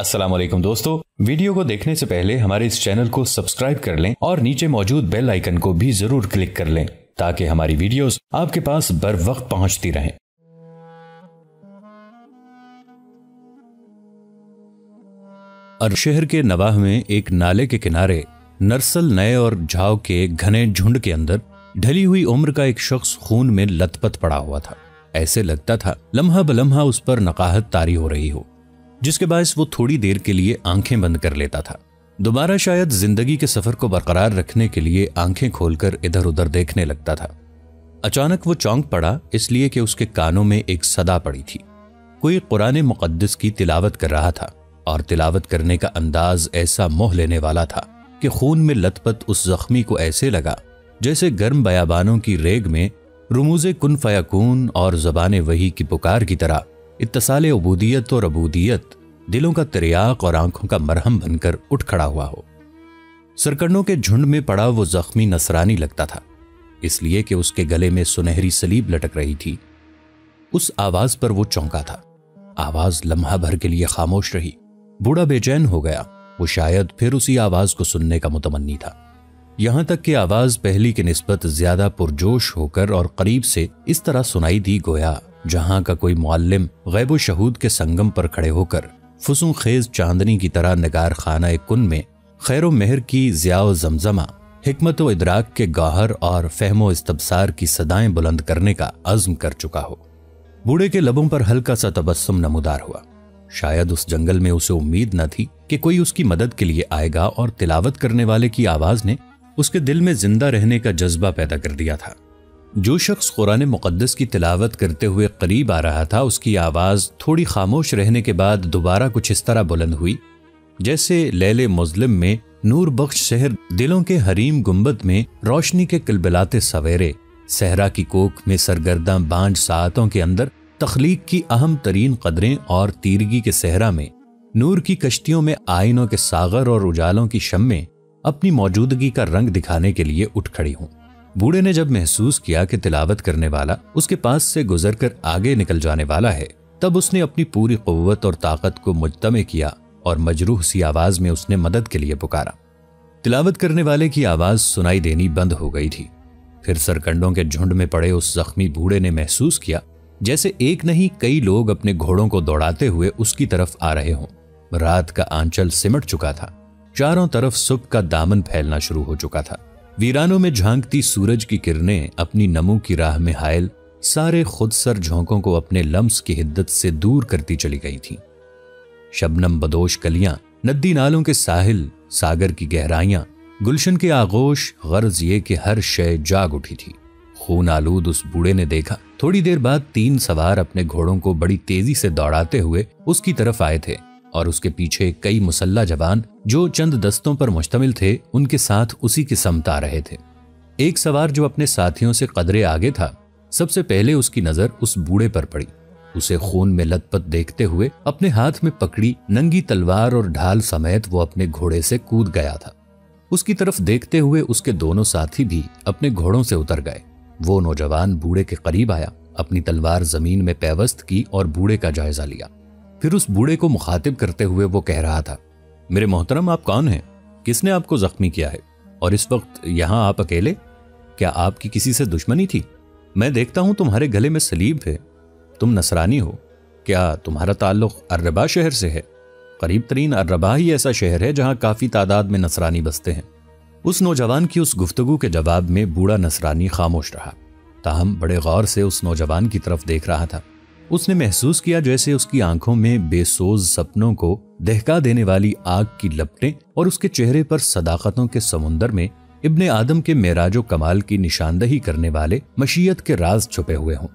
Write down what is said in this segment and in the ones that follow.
अस्सलाम वालेकुम दोस्तों। वीडियो को देखने से पहले हमारे इस चैनल को सब्सक्राइब कर लें और नीचे मौजूद बेल आइकन को भी ज़रूर क्लिक कर लें, ताकि हमारी वीडियोस आपके पास बर वक्त पहुँचती रहें। और शहर के नवाह में एक नाले के किनारे नरसल नए और झाव के घने झुंड के अंदर ढली हुई उम्र का एक शख्स खून में लथपथ पड़ा हुआ था। ऐसे लगता था, लम्हा बलम्हा उस पर नकाहत तारी हो रही हो। जिसके बायस वो थोड़ी देर के लिए आँखें बंद कर लेता था। दोबारा शायद ज़िंदगी के सफ़र को बरकरार रखने के लिए आँखें खोलकर इधर उधर देखने लगता था। अचानक वो चौंक पड़ा, इसलिए कि उसके कानों में एक सदा पड़ी थी। कोई कुरान मुकद्दस की तिलावत कर रहा था, और तिलावत करने का अंदाज ऐसा मोह लेने वाला था कि खून में लथपथ उस जख्मी को ऐसे लगा, जैसे गर्म बयाबानों की रेग में रुमूज कुन फयाकून और जबान वही की पुकार की तरह इत्तसाल अबूदियत और अबूदियत, दिलों का तिरयाक और आँखों का मरहम बनकर उठ खड़ा हुआ हो। सरकंडों के झुंड में पड़ा वो जख्मी नसरानी लगता था, इसलिए कि उसके गले में सुनहरी सलीब लटक रही थी। उस आवाज़ पर वो चौंका था। आवाज़ लम्हा भर के लिए खामोश रही। बूढ़ा बेचैन हो गया। वो शायद फिर उसी आवाज़ को सुनने का मुतमनी था। यहाँ तक कि आवाज़ पहली की नस्बत ज़्यादा पुरजोश होकर और करीब से इस तरह सुनाई दी गोया जहाँ का कोई मुअल्लिम गैब शहूद के संगम पर खड़े होकर फुसुं खेज चांदनी की तरह नगार खाना कुन में खैर मेहर की जियाओ जमजमा हमत व इदराक के गौहर और फहमो इस्तबसार की सदाएँ बुलंद करने का अज़्म कर चुका हो। बूढ़े के लबों पर हल्का सा तबस्सुम नमूदार हुआ। शायद उस जंगल में उसे उम्मीद न थी कि कोई उसकी मदद के लिए आएगा और तिलावत करने वाले की आवाज़ ने उसके दिल में ज़िंदा रहने का जज्बा पैदा कर दिया था। जो शख्स कुरान मुकदस की तिलावत करते हुए करीब आ रहा था, उसकी आवाज़ थोड़ी खामोश रहने के बाद दोबारा कुछ इस तरह बुलंद हुई, जैसे लैले मुजलिम में नूर बख्श शहर दिलों के हरीम गुंबद में रोशनी के किलबिलाते सवेरे, सहरा की कोक में सरगर्दा बांझ सातों के अंदर तखलीक की अहम तरीन कदरें और तीरगी के सहरा में, नूर की कश्तियों में आइनों के सागर और उजालों की शम्में अपनी मौजूदगी का रंग दिखाने के लिए उठ खड़ी हूँ। बूढ़े ने जब महसूस किया कि तिलावत करने वाला उसके पास से गुजरकर आगे निकल जाने वाला है, तब उसने अपनी पूरी कुत और ताकत को मुजतमे किया और मजरूह सी आवाज़ में उसने मदद के लिए पुकारा। तिलावत करने वाले की आवाज़ सुनाई देनी बंद हो गई थी। फिर सरकंडों के झुंड में पड़े उस जख्मी बूढ़े ने महसूस किया, जैसे एक नहीं कई लोग अपने घोड़ों को दौड़ाते हुए उसकी तरफ़ आ रहे हों। रात का आंचल सिमट चुका था। चारों तरफ़ सुबह का दामन फैलना शुरू हो चुका था। वीरानों में झांकती सूरज की किरणें अपनी नमू की राह में हायल, सारे खुद सर झोंकों को अपने लम्स की हिद्दत से दूर करती चली गई थी। शबनम बदोश कलियाँ नदी नालों के साहिल, सागर की गहराइयाँ, गुलशन के आगोश, गर्ज ये कि हर शय जाग उठी थी। खून आलूद उस बूढ़े ने देखा। थोड़ी देर बाद तीन सवार अपने घोड़ों को बड़ी तेज़ी से दौड़ाते हुए उसकी तरफ़ आए थे। और उसके पीछे कई मुसल्ला जवान जो चंद दस्तों पर मुश्तमिल थे, उनके साथ उसी के समत रहे थे। एक सवार जो अपने साथियों से कदरे आगे था, सबसे पहले उसकी नज़र उस बूढ़े पर पड़ी। उसे खून में लतपत देखते हुए अपने हाथ में पकड़ी नंगी तलवार और ढाल समेत वो अपने घोड़े से कूद गया था। उसकी तरफ़ देखते हुए उसके दोनों साथी भी अपने घोड़ों से उतर गए। वो नौजवान बूढ़े के करीब आया, अपनी तलवार ज़मीन में पैवस्त की और बूढ़े का जायजा लिया। फिर उस बूढ़े को मुखातिब करते हुए वो कह रहा था, मेरे मोहतरम, आप कौन हैं? किसने आपको जख्मी किया है? और इस वक्त यहाँ आप अकेले? क्या आपकी किसी से दुश्मनी थी? मैं देखता हूँ तुम्हारे गले में सलीब है। तुम नसरानी हो। क्या तुम्हारा ताल्लुक अर्रबा शहर से है? करीब तरीन अर्रबा ही ऐसा शहर है जहाँ काफ़ी तादाद में नसरानी बसते हैं। उस नौजवान की उस गुफ्तगु के जवाब में बूढ़ा नसरानी खामोश रहा। ताहम बड़े गौर से उस नौजवान की तरफ़ देख रहा था। उसने महसूस किया जैसे उसकी आँखों में बेसोज सपनों को दहका देने वाली आग की लपटें और उसके चेहरे पर सदाकतों के समुंदर में इब्ने आदम के मेराजो कमाल की निशानदही करने वाले मशीयत के राज छुपे हुए हों।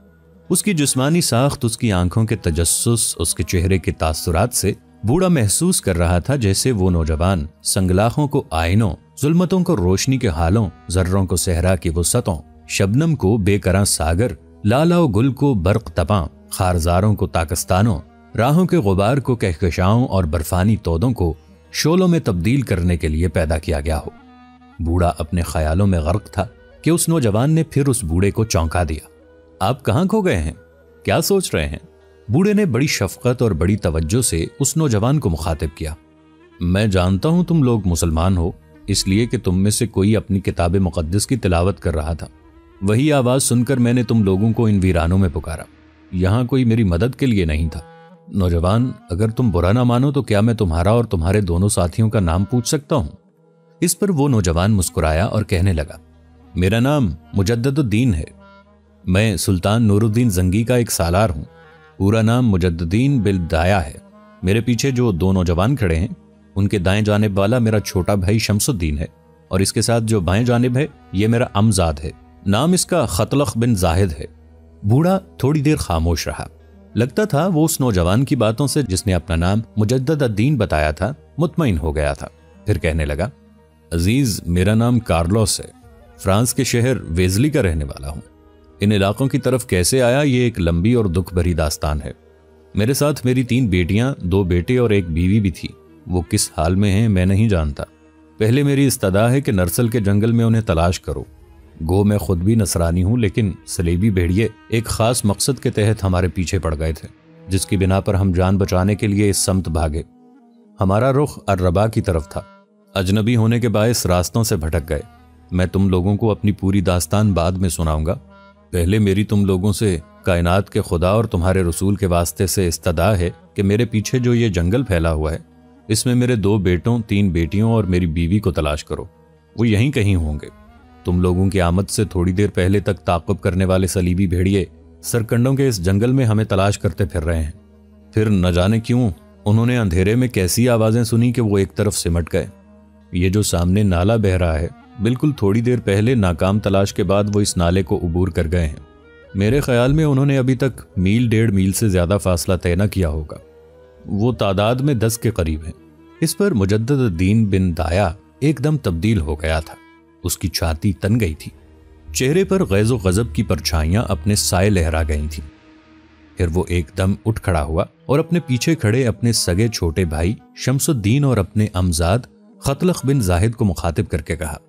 उसकी जिस्मानी साख्त उसकी आँखों के तजस्स उसके चेहरे के तासुरात से बूढ़ा महसूस कर रहा था जैसे वो नौजवान संगलाखों को आयनों जुलमतों को रोशनी के हालों, जर्रों को सहरा की वसतों, शबनम को बेकरा सागर, लाला गुल को बर्क तपा खारजारों को ताकस्तानों, राहों के गुबार को कहकशाओं और बर्फानी तोदों को शोलों में तब्दील करने के लिए पैदा किया गया हो। बूढ़ा अपने ख्यालों में गर्क था कि उस नौजवान ने फिर उस बूढ़े को चौंका दिया। आप कहाँ खो गए हैं? क्या सोच रहे हैं? बूढ़े ने बड़ी शफकत और बड़ी तवज्जो से उस नौजवान को मुखातिब किया। मैं जानता हूँ तुम लोग मुसलमान हो, इसलिए कि तुम में से कोई अपनी किताब मुकदस की तिलावत कर रहा था। वही आवाज़ सुनकर मैंने तुम लोगों को इन वीरानों में पुकारा। यहाँ कोई मेरी मदद के लिए नहीं था। नौजवान, अगर तुम बुरा ना मानो तो क्या मैं तुम्हारा और तुम्हारे दोनों साथियों का नाम पूछ सकता हूँ? इस पर वो नौजवान मुस्कुराया और कहने लगा, मेरा नाम मुजद्दुद्दीन है। मैं सुल्तान नूरुद्दीन जंगी का एक सालार हूँ। पूरा नाम मुजद्दीन बिल दाया है। मेरे पीछे जो दो नौजवान खड़े हैं, उनके दाएँ जानब वाला मेरा छोटा भाई शमसुद्दीन है और इसके साथ जो बाएँ जानब है, ये मेरा अमजाद है। नाम इसका खतलख बिन जाहिद है। बूढ़ा थोड़ी देर खामोश रहा। लगता था वो उस नौजवान की बातों से जिसने अपना नाम मुजद्दीन बताया था मुतमिन हो गया था। फिर कहने लगा, अज़ीज़, मेरा नाम कार्लोस है। फ्रांस के शहर वेजली का रहने वाला हूँ। इन इलाकों की तरफ़ कैसे आया ये एक लंबी और दुख भरी दास्तान है। मेरे साथ मेरी तीन बेटियाँ, दो बेटे और एक बीवी भी थी। वो किस हाल में हैं, मैं नहीं जानता। पहले मेरी इस्तदा है कि नरसल के जंगल में उन्हें तलाश करो। गो मैं खुद भी नसरानी हूँ, लेकिन सलेबी भेड़िए एक खास मकसद के तहत हमारे पीछे पड़ गए थे, जिसकी बिना पर हम जान बचाने के लिए इस समत भागे। हमारा रुख अर्रबा की तरफ़ था। अजनबी होने के बायस रास्तों से भटक गए। मैं तुम लोगों को अपनी पूरी दास्तान बाद में सुनाऊँगा। पहले मेरी तुम लोगों से कायनात के खुदा और तुम्हारे रसूल के वास्ते से इस्तदा है कि मेरे पीछे जो ये जंगल फैला हुआ है, इसमें मेरे दो बेटों, तीन बेटियों और मेरी बीवी को तलाश करो। वो यहीं कहीं होंगे। तुम लोगों की आमद से थोड़ी देर पहले तक ताकुब करने वाले सलीबी भेड़िए सरकंडों के इस जंगल में हमें तलाश करते फिर रहे हैं। फिर न जाने क्यों, उन्होंने अंधेरे में कैसी आवाज़ें सुनी कि वो एक तरफ़ सिमट गए। ये जो सामने नाला बह रहा है, बिल्कुल थोड़ी देर पहले नाकाम तलाश के बाद वो इस नाले को उबूर कर गए हैं। मेरे ख्याल में उन्होंने अभी तक मील डेढ़ मील से ज़्यादा फासला तय न किया होगा। वो तादाद में दस के करीब है। इस पर मुजद्दीन बिन दाया एकदम तब्दील हो गया था। उसकी छाती तन गई थी। चेहरे पर गैजो गजब की परछाइयाँ अपने साय लहरा गई थी। फिर वो एकदम उठ खड़ा हुआ और अपने पीछे खड़े अपने सगे छोटे भाई शमसुद्दीन और अपने अमजाद खतलख बिन जाहिद को मुखातिब करके कहा,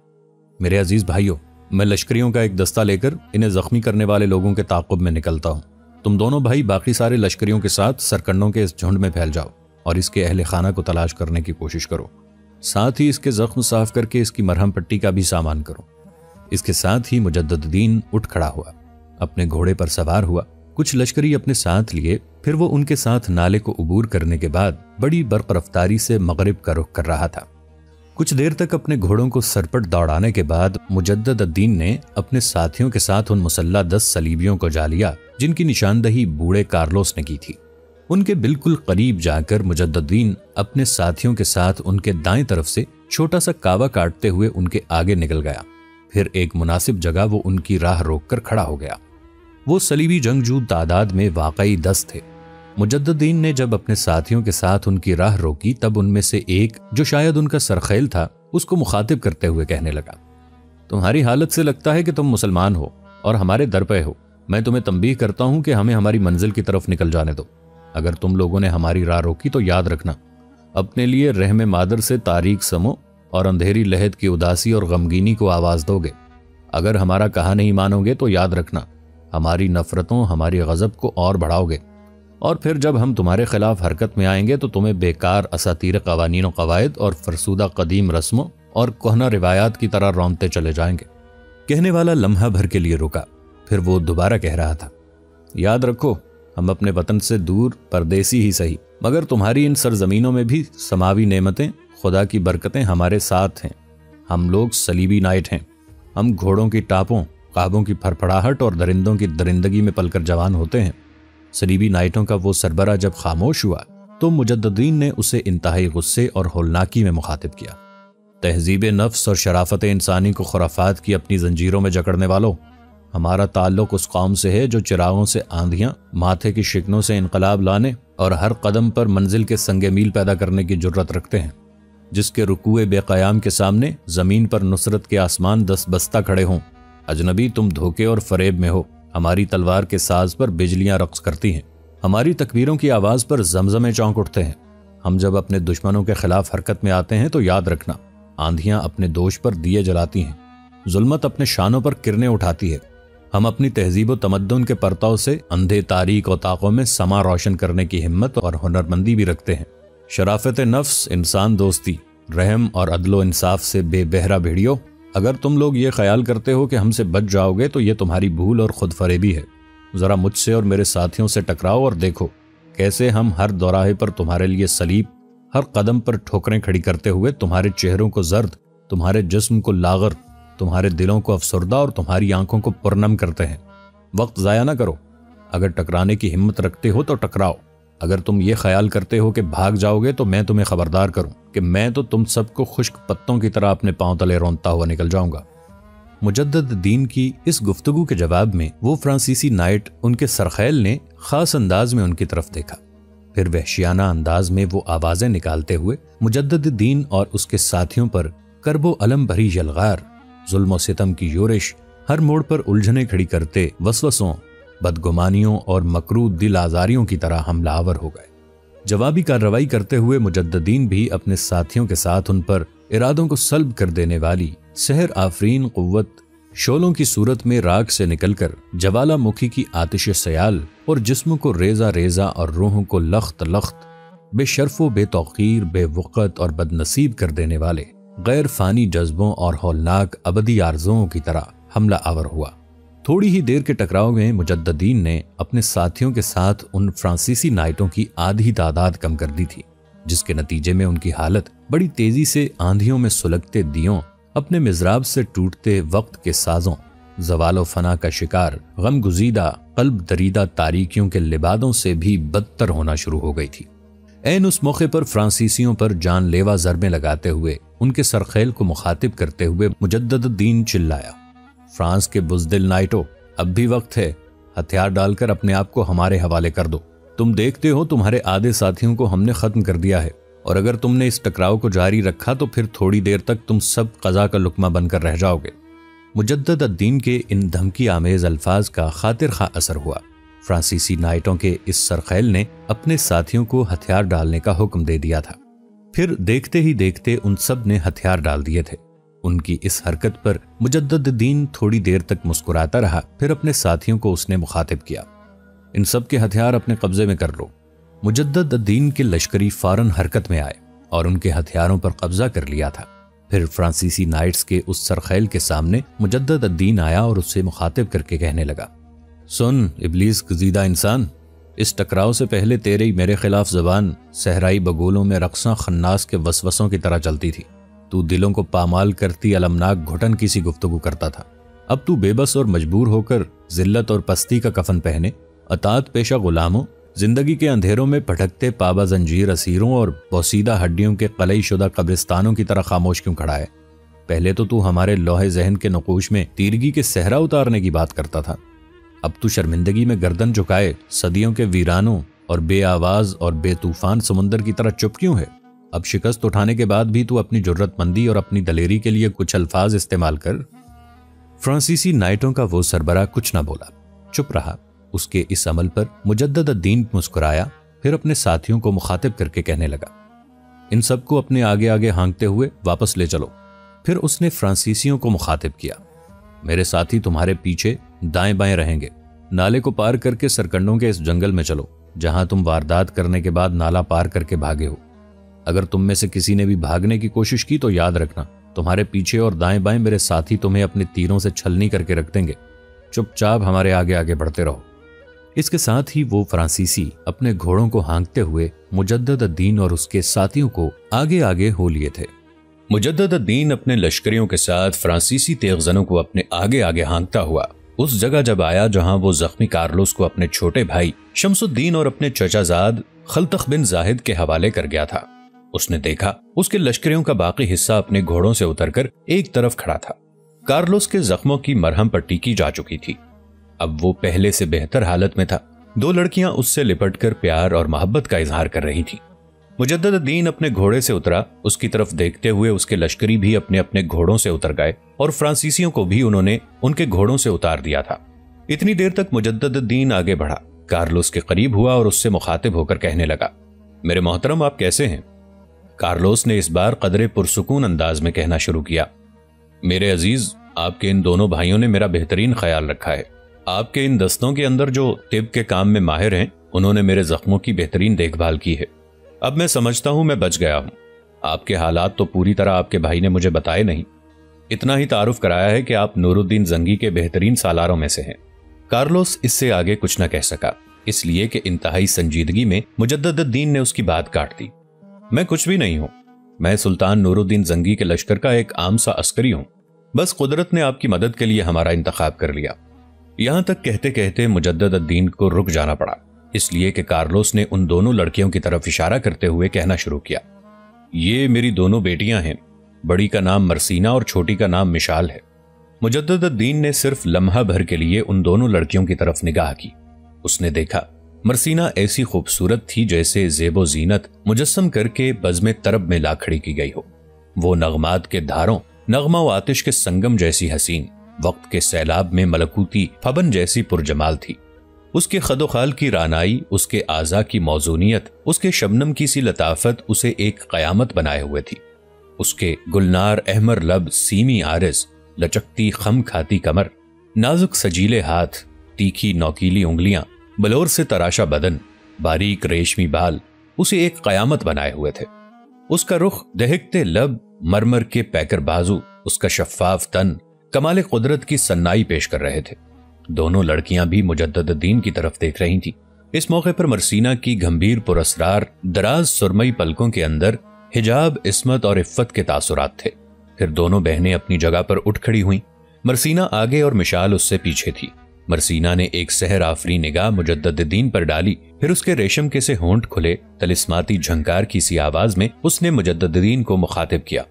मेरे अज़ीज़ भाइयों, मैं लश्करियों का एक दस्ता लेकर इन्हें जख्मी करने वाले लोगों के ताकुब में निकलता हूँ। तुम दोनों भाई बाकी सारे लश्करियों के साथ सरकंडों के इस झुंड में फैल जाओ और इसके अहल खाना को तलाश करने की कोशिश करो। साथ ही इसके जख्म साफ़ करके इसकी मरहम पट्टी का भी सामान करो। इसके साथ ही मुजद्दीन उठ खड़ा हुआ, अपने घोड़े पर सवार हुआ। कुछ लश्करी अपने साथ लिए, फिर वो उनके साथ नाले को उबूर करने के बाद बड़ी बर्क रफ्तारी से मगरब का रुख कर रहा था। कुछ देर तक अपने घोड़ों को सरपट दौड़ाने के बाद मुजद्दीन ने अपने साथियों के साथ उन मुसल्ला दस सलीबियों को जा लिया, जिनकी निशानदही बूढ़े कार्लोस ने की थी। उनके बिल्कुल करीब जाकर मुजद्दीन अपने साथियों के साथ उनके दाएँ तरफ़ से छोटा सा कावा काटते हुए उनके आगे निकल गया। फिर एक मुनासिब जगह वो उनकी राह रोककर खड़ा हो गया। वो सलीबी जंगजू तादाद में वाकई दस थे। मुजद्दीन ने जब अपने साथियों के साथ उनकी राह रोकी, तब उनमें से एक, जो शायद उनका सरखेल था, उसको मुखातिब करते हुए कहने लगा, तुम्हारी हालत से लगता है कि तुम मुसलमान हो और हमारे दर पे हो। मैं तुम्हें तंबीह करता हूँ कि हमें हमारी मंजिल की तरफ़ निकल जाने दो। अगर तुम लोगों ने हमारी राह रोकी तो याद रखना। अपने लिए रहम मादर से तारीख समो और अंधेरी लहद की उदासी और गमगीनी को आवाज़ दोगे। अगर हमारा कहा नहीं मानोगे तो याद रखना, हमारी नफरतों, हमारी गजब को और बढ़ाओगे। और फिर जब हम तुम्हारे खिलाफ हरकत में आएँगे तो तुम्हें बेकार असातीर कवानीन कवायद और फरसूदा कदीम रस्मों और कोहना रिवायात की तरह रौनते चले जाएँगे। कहने वाला लम्हा भर के लिए रुका, फिर वो दोबारा कह रहा था, याद रखो हम अपने वतन से दूर, परदेसी ही सही। मगर तुम्हारी इन सरजमीनों में भी समावी नेमतें, खुदा की बरकतें हमारे साथ हैं। हम लोग सलीबी नाइट हैं। हम घोड़ों की टापों, काबों की फरफड़ाहट और दरिंदों की दरिंदगी में पलकर जवान होते हैं। सलीबी नाइटों का वो सरबरा जब खामोश हुआ तो मुजद्दीन ने उसे इंतहाई गुस्से और होलनाकी में मुखातिब किया। तहजीब नफ्स और शराफत इंसानी को खुराफात की अपनी जंजीरों में जकड़ने वालों हमारा ताल्लुक उस कौम से है जो चिरागों से आंधियाँ, माथे की शिकनों से इनकलाब लाने और हर कदम पर मंजिल के संगे मील पैदा करने की ज़रूरत रखते हैं, जिसके रुकुए बेकयाम के सामने ज़मीन पर नुसरत के आसमान दस बस्ता खड़े हों। अजनबी, तुम धोखे और फरेब में हो। हमारी तलवार के साज पर बिजलियाँ रक्स करती हैं। हमारी तकबीरों की आवाज़ पर जमजमे चौंक उठते हैं। हम जब अपने दुश्मनों के खिलाफ हरकत में आते हैं तो याद रखना, आंधियाँ अपने दोष पर दिए जलाती हैं। जुल्मत अपने शानों पर किरने उठाती है। हम अपनी तहजीब तमद्दन के परताव से अंधे तारीख और ताकों में समा रोशन करने की हिम्मत और हुनरमंदी भी रखते हैं। शराफत नफ्स, इंसान दोस्ती, रहम और अदलो इंसाफ से बेबहरा भिड़ियो, अगर तुम लोग ये ख्याल करते हो कि हमसे बच जाओगे तो ये तुम्हारी भूल और खुद फरेबी है। ज़रा मुझसे और मेरे साथियों से टकराओ और देखो कैसे हम हर दौराहे पर तुम्हारे लिए सलीब, हर कदम पर ठोकरें खड़ी करते हुए तुम्हारे चेहरों को जर्द, तुम्हारे जिस्म को लागर तुम्हारे दिलों को अफसरदा और तुम्हारी आँखों को पुरनम करते हैं। वक्त ज़ाया ना करो। अगर टकराने की हिम्मत रखते हो तो टकराओ। अगर तुम ये ख्याल करते हो कि भाग जाओगे तो मैं तुम्हें खबरदार करूँ कि मैं तो तुम सबको खुश्क पत्तों की तरह अपने पाँव तले रोनता हुआ निकल जाऊँगा। मुजद्दद दीन की इस गुफ्तगु के जवाब में वो फ्रांसीसी नाइट उनके सरखैल ने खास अंदाज में उनकी तरफ़ देखा। फिर वहशियाना अंदाज में वो आवाज़ें निकालते हुए मुजद्दद दीन और उसके साथियों पर करबो अलम भरी यलगार जुल्म सितम की योरिश हर मोड़ पर उलझने खड़ी करते वसवसों, बदगुमानियों और मकरू दिल आजारियों की तरह हमलावर हो गए। जवाबी कार्रवाई करते हुए मुजद्दीन भी अपने साथियों के साथ उन पर इरादों को सल्ब कर देने वाली सहर आफरीन कुत शोलों की सूरत में राग से निकलकर जवालामुखी की आतिश सयाल और जिस्म को रेजा रेजा और रूहों को लख्त लख्त, बेशरफो, बेतौकीर, बेवक़त और बदनसीब कर देने वाले गैर फानी जज्बों और हौलनाक अबदी आरजुओं की तरह हमला आवर हुआ। थोड़ी ही देर के टकराव में मुजद्दीन ने अपने साथियों के साथ उन फ्रांसीसी नाइटों की आधी तादाद कम कर दी थी, जिसके नतीजे में उनकी हालत बड़ी तेज़ी से आंधियों में सुलगते दियों, अपने मिजराब से टूटते वक्त के साजों, जवालो फना का शिकार गम गुजीदा कल्ब दरीदा तारीकियों के लिबादों से भी बदतर होना शुरू हो गई थी। एन उस मौके पर फ्रांसीसियों पर जानलेवा जरबे लगाते हुए उनके सरखेल को मुखातिब करते हुए मुजद्दीन चिल्लाया। फ्रांस के बुजदिल नाइटो, अब भी वक्त है, हथियार डालकर अपने आप को हमारे हवाले कर दो। तुम देखते हो तुम्हारे आधे साथियों को हमने खत्म कर दिया है, और अगर तुमने इस टकराव को जारी रखा तो फिर थोड़ी देर तक तुम सब कजा का लुकमा बनकर रह जाओगे। मुजद्दद अद्दीन के इन धमकी आमेज अल्फाज का खातिर खा असर हुआ। फ्रांसीसी नाइटों के इस सरखेल ने अपने साथियों को हथियार डालने का हुक्म दे दिया था। फिर देखते ही देखते उन सबने हथियार डाल दिए थे। उनकी इस हरकत पर मुजद्दीन थोड़ी देर तक मुस्कुराता रहा, फिर अपने साथियों को उसने मुखातिब किया। इन सब के हथियार अपने कब्जे में कर लो। मुजद्दीन के लश्करी फ़ौरन हरकत में आए और उनके हथियारों पर कब्जा कर लिया था। फिर फ्रांसीसी नाइट्स के उस सरखेल के सामने मुजद्दीन आया और उससे मुखातिब करके कहने लगा, सुन, इबलीस गजीदा इंसान इस टकराव से पहले तेरे ही मेरे खिलाफ जबान सहराई बगोलों में रक्सा खन्नास के वसवसों की तरह चलती थी। तू दिलों को पामाल करती, अलमनाक घुटन की सी गुफ्तगु करता था। अब तू बेबस और मजबूर होकर जिल्लत और पस्ती का कफन पहने, अतात पेशा गुलामों, ज़िंदगी के अंधेरों में भटकते पाबा जंजीर असीरों और बोसीदा हड्डियों के कलई शुदा कब्रिस्तानों की तरह खामोश क्यों खड़ा है? पहले तो तू हमारे लोहे जहन के नकूश में तीरगी के सहरा उतारने की बात करता था। अब तू शर्मिंदगी में गर्दन झुकाए, सदियों के वीरानों और बे आवाज़ और बेतूफान समुंदर की तरह चुप क्यों है? अब शिकस्त उठाने के बाद भी तू अपनी जरूरतमंदी और अपनी दलेरी के लिए कुछ अल्फाज इस्तेमाल कर। फ्रांसीसी नाइटों का वो सरबरा कुछ ना बोला। चुप रहा। उसके इस अमल पर मुजद्दीन मुस्कुराया, फिर अपने साथियों को मुखातिब करके कहने लगा। इन सबको अपने आगे आगे हांगते हुए वापस ले चलो। फिर उसने फ्रांसीसियों को मुखातिब किया। मेरे साथी तुम्हारे पीछे दाएँ बाएँ रहेंगे। नाले को पार करके सरकंडों के इस जंगल में चलो, जहाँ तुम वारदात करने के बाद नाला पार करके भागे हो। अगर तुम में से किसी ने भी भागने की कोशिश की तो याद रखना, तुम्हारे पीछे और दाएँ बाएँ मेरे साथी तुम्हें अपने तीरों से छलनी करके रख देंगे। चुपचाप हमारे आगे आगे बढ़ते रहो। इसके साथ ही वो फ्रांसीसी अपने घोड़ों को हाँकते हुए मुजद्दीन और उसके साथियों को आगे आगे हो लिए थे। मुजद्दीन अपने लश्करियों के साथ फ्रांसीसी तेगजनों को अपने आगे आगे हाँकता हुआ उस जगह जब आया जहाँ वो जख्मी कार्लोस को अपने छोटे भाई शमसुद्दीन और अपने चचाजाद खलतख बिन जाहिद के हवाले कर गया था। उसने देखा, उसके लश्करियों का बाकी हिस्सा अपने घोड़ों से उतरकर एक तरफ़ खड़ा था। कार्लोस के जख्मों की मरहम पट्टी की जा चुकी थी। अब वो पहले से बेहतर हालत में था। दो लड़कियाँ उससे लिपटकर प्यार और मोहब्बत का इजहार कर रही थी। मुजद्दीन अपने घोड़े से उतरा, उसकी तरफ़ देखते हुए उसके लश्करी भी अपने अपने घोड़ों से उतर गए और फ्रांसीसियों को भी उन्होंने उनके घोड़ों से उतार दिया था। इतनी देर तक मुजद्दीन आगे बढ़ा। कार्लोस के करीब हुआ और उससे मुखातिब होकर कहने लगा, मेरे मोहतरम, आप कैसे हैं? कार्लोस ने इस बार कदरे पुरसकून अंदाज में कहना शुरू किया, मेरे अज़ीज़, आपके इन दोनों भाइयों ने मेरा बेहतरीन ख्याल रखा है। आपके इन दस्तों के अंदर जो तिब के काम में माहिर हैं, उन्होंने मेरे जख्मों की बेहतरीन देखभाल की है। अब मैं समझता हूँ मैं बच गया हूँ। आपके हालात तो पूरी तरह आपके भाई ने मुझे बताए नहीं। इतना ही तारुफ कराया है कि आप नूरुद्दीन जंगी के बेहतरीन सालारों में से हैं। कार्लोस इससे आगे कुछ न कह सका, इसलिए कि इंतहाई संजीदगी में मुजद्दीन ने उसकी बात काट दी। मैं कुछ भी नहीं हूँ। मैं सुल्तान नूरुद्दीन जंगी के लश्कर का एक आम सा अस्करी हूँ। बस कुदरत ने आपकी मदद के लिए हमारा इंतखाब कर लिया। यहाँ तक कहते कहते मुजद्दीन को रुक जाना पड़ा। इसलिए कि कार्लोस ने उन दोनों लड़कियों की तरफ़ इशारा करते हुए कहना शुरू किया, ये मेरी दोनों बेटियाँ हैं। बड़ी का नाम मरसीना और छोटी का नाम मिशाल है। मुजद्दीन ने सिर्फ़ लम्हा भर के लिए उन दोनों लड़कियों की तरफ़ निगाह की। उसने देखा, मरसीना ऐसी खूबसूरत थी जैसे जेबो जीनत मुजस्म करके बजमे तरब में ला खड़ी की गई हो। वो नगमात के धारों, नगमा व आतिश के संगम जैसी हसीन, वक्त के सैलाब में मलकूती, फबन जैसी पुरजमाल थी। उसके खदोखाल की रानाई, उसके आजा की मौजूनियत, उसके शबनम की सी लताफत उसे एक कयामत बनाए हुए थी। उसके गुलनार अहमर लब सीमी आरज, लचकती खम खाती कमर, नाजुक सजीले हाथ, तीखी नौकीली उंगलियाँ, बलोर से तराशा बदन, बारीक रेशमी बाल, उसे एक कयामत बनाए हुए थे। उसका रुख दहकते लब, मरमर के पैकर बाजू, उसका शफाफ तन कमाल कुदरत की सन्नाई पेश कर रहे थे। दोनों लड़कियाँ भी मुजद्दीन की तरफ़ देख रही थीं। इस मौके पर मरसीना की गंभीर पुरस्कार दराज सुरमई पलकों के अंदर, हिजाब, इसमत और इफ्फत के तासुरात थे। फिर दोनों बहनें अपनी जगह पर उठ खड़ी हुई। मरसीना आगे और मिशाल उससे पीछे थी। मरसीना ने एक सहर आफरी निगाह मुजद्दीन पर डाली। फिर उसके रेशम के से होंठ खुले, तलिस्माती झंकार की सी आवाज़ में उसने मुजद्दीन को मुखातिब किया।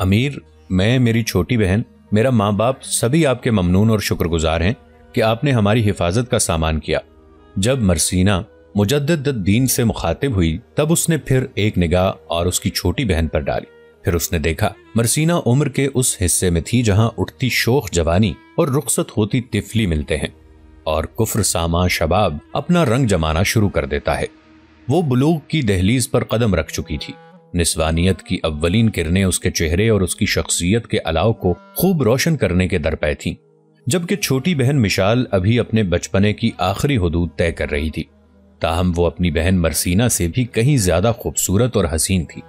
अमीर, मैं, मेरी छोटी बहन, मेरा माँ बाप सभी आपके ममनून और शुक्रगुजार हैं। कि आपने हमारी हिफाजत का सामान किया। जब मरसीना मुजद्दीन से मुखातिब हुई, तब उसने फिर एक निगाह और उसकी छोटी बहन पर डाली। फिर उसने देखा, मरसीना उम्र के उस हिस्से में थी जहाँ उठती शोख जवानी और रुखसत होती तिफली मिलते हैं और कुफ्र सामा शबाब अपना रंग जमाना शुरू कर देता है। वो बुलूग की दहलीज पर कदम रख चुकी थी। निस्वानियत की अव्वलीन किरणें उसके चेहरे और उसकी शख्सियत के अलाव को खूब रोशन करने के दर पे थी। जबकि छोटी बहन मिशाल अभी अपने बचपने की आखिरी हदूद तय कर रही थी। ताहम वो अपनी बहन मरसीना से भी कहीं ज़्यादा खूबसूरत और हसीन थी।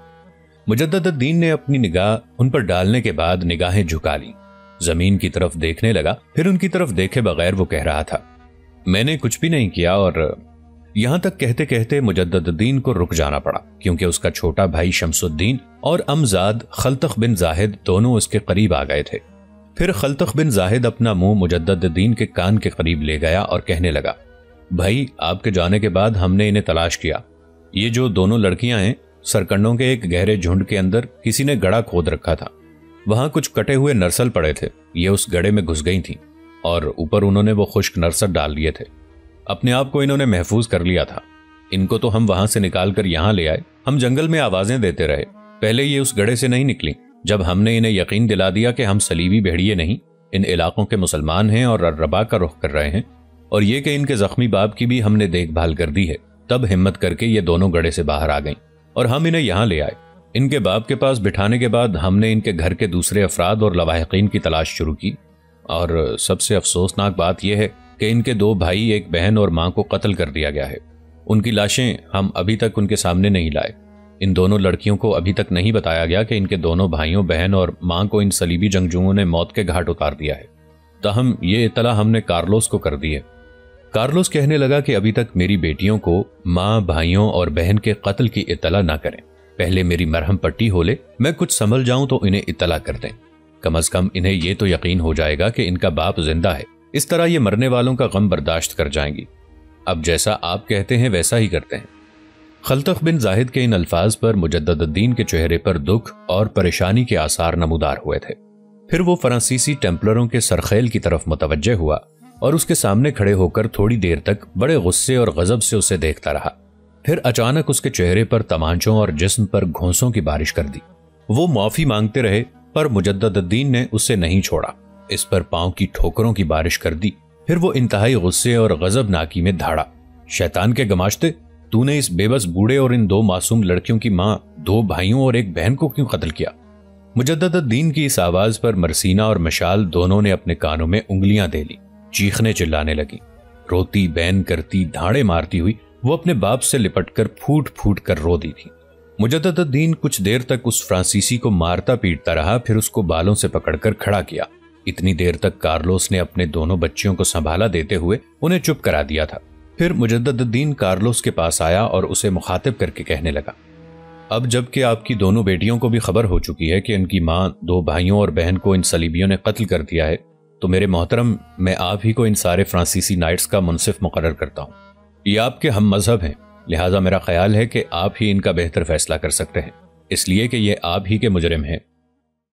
मुजद्दीन ने अपनी निगाह उन पर डालने के बाद निगाहें झुका ली। ज़मीन की तरफ़ देखने लगा, फिर उनकी तरफ़ देखे बगैर वो कह रहा था, मैंने कुछ भी नहीं किया और यहाँ तक कहते कहते मुजद्दीन को रुक जाना पड़ा, क्योंकि उसका छोटा भाई शमसुद्दीन और अमजाद खलतख बिन जाहिद दोनों उसके करीब आ गए थे। फिर खलतख बिन जाहिद अपना मुँह मुजद्दीन के कान के करीब ले गया और कहने लगा, भाई, आपके जाने के बाद हमने इन्हें तलाश किया। ये जो दोनों लड़कियाँ हैं, सरकंडों के एक गहरे झुंड के अंदर किसी ने गड़ा खोद रखा था। वहाँ कुछ कटे हुए नरसल पड़े थे, ये उस गड़े में घुस गई थी, और ऊपर उन्होंने वो खुश्क नरसल डाल लिए थे। अपने आप को इन्होंने महफूज कर लिया था। इनको तो हम वहाँ से निकाल कर यहाँ ले आए। हम जंगल में आवाज़ें देते रहे, पहले ये उस गड़े से नहीं निकली। जब हमने इन्हें यकीन दिला दिया कि हम सलीबी भेड़िए नहीं, इन इलाकों के मुसलमान हैं और रबा का रुख कर रहे हैं, और ये कि इनके जख्मी बाप की भी हमने देखभाल कर दी है, तब हिम्मत करके ये दोनों गड़े से बाहर आ गईं, और हम इन्हें यहाँ ले आए। इनके बाप के पास बिठाने के बाद हमने इनके घर के दूसरे अफराद और लवाहकीन की तलाश शुरू की, और सबसे अफसोसनाक बात यह है कि इनके दो भाई, एक बहन और माँ को कत्ल कर दिया गया है। उनकी लाशें हम अभी तक उनके सामने नहीं लाए। इन दोनों लड़कियों को अभी तक नहीं बताया गया कि इनके दोनों भाइयों, बहन और माँ को इन सलीबी जंगजुओं ने मौत के घाट उतार दिया है। तहम ये इतला हमने कार्लोस को कर दी है। कार्लोस कहने लगा कि अभी तक मेरी बेटियों को माँ, भाइयों और बहन के कत्ल की इतला ना करें। पहले मेरी मरहम पट्टी हो ले, मैं कुछ संभल जाऊँ तो इन्हें इतला कर दें। कम अज कम इन्हें यह तो यकीन हो जाएगा कि इनका बाप ज़िंदा है। इस तरह ये मरने वालों का गम बर्दाश्त कर जाएँगी। अब जैसा आप कहते हैं, वैसा ही करते हैं। खलतख बिन जाहिद के इन अल्फाज पर मुजद्दीन के चेहरे पर दुख और परेशानी के आसार नमूदार हुए थे। फिर वो फ्रांसीसी टेम्पलरों के सरखेल की तरफ़ मुतवजह हुआ और उसके सामने खड़े होकर थोड़ी देर तक बड़े गुस्से और गजब से उसे देखता रहा। फिर अचानक उसके चेहरे पर तमांचों और जिस्म पर घोंसों की बारिश कर दी। वो माफ़ी मांगते रहे, पर मुजद्दीन ने उसे नहीं छोड़ा। इस पर पाँव की ठोकरों की बारिश कर दी। फिर वो इंतहाई गुस्से और गजब नाकी में धाड़ा शैतान के गमाशते तूने इस बेबस बूढ़े और इन दो मासूम लड़कियों की माँ, दो भाइयों और एक बहन को क्यों कत्ल किया? मुजद्दीन की इस आवाज़ पर मरसीना और मशाल दोनों ने अपने कानों में उंगलियाँ दे ली, चीखने चिल्लाने लगी। रोती, बैन करती, धाड़े मारती हुई वो अपने बाप से लिपटकर फूट फूट कर रो दी थी। मुजद्दीन कुछ देर तक उस फ्रांसीसी को मारता पीटता रहा, फिर उसको बालों से पकड़कर खड़ा किया। इतनी देर तक कार्लोस ने अपने दोनों बच्चियों को संभाला देते हुए उन्हें चुप करा दिया था। फिर मुजद्दीन कार्लोस के पास आया और उसे मुखातिब करके कहने लगा, अब जबकि आपकी दोनों बेटियों को भी खबर हो चुकी है कि इनकी माँ, दो भाइयों और बहन को इन सलीबियों ने कत्ल कर दिया है तो मेरे मोहतरम, मैं आप ही को इन सारे फ्रांसीसी नाइट्स का मुनसिफ मुकर करता हूँ। ये आपके हम मज़हब हैं, लिहाजा मेरा ख्याल है कि आप ही इनका बेहतर फैसला कर सकते हैं, इसलिए कि ये आप ही के मुजरिम हैं।